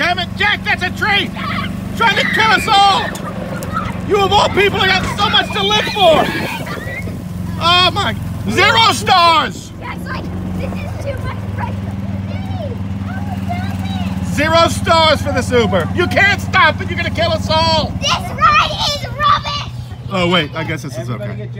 damn it. Jack, that's a tree. Trying to kill us all. You of all people have got so much to live for. Oh my, zero stars. Jack's like, this is too much pressure Zero stars for this Uber. You can't stop it. You're going to kill us all. This ride is rubbish. Oh, wait. I guess this is okay.